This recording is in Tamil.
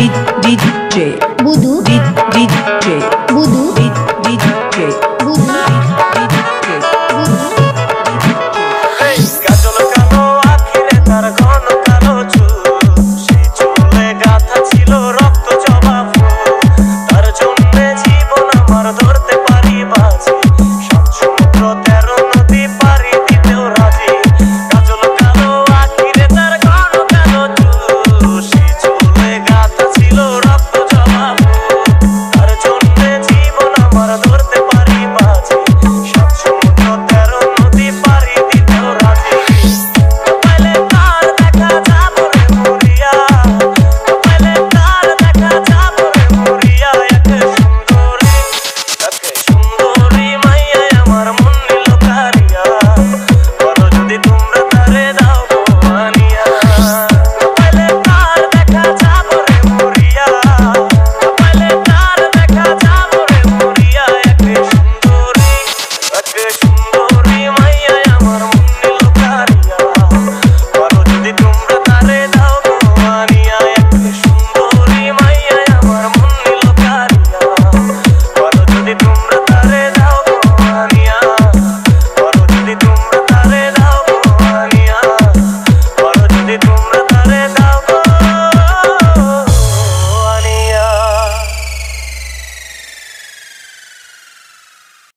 DJ Budu DJ Budu DJ